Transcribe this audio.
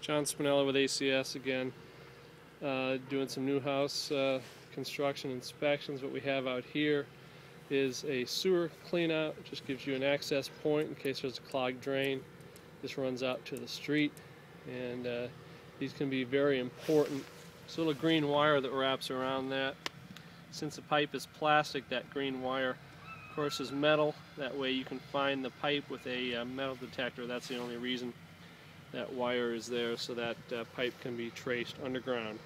John Spinello with ACS again, uh, doing some new house uh, construction inspections. What we have out here is a sewer cleanout. It just gives you an access point in case there's a clogged drain. This runs out to the street, and uh, these can be very important. This little green wire that wraps around that. Since the pipe is plastic, that green wire, of course, is metal. That way you can find the pipe with a uh, metal detector. That's the only reason that wire is there so that uh, pipe can be traced underground.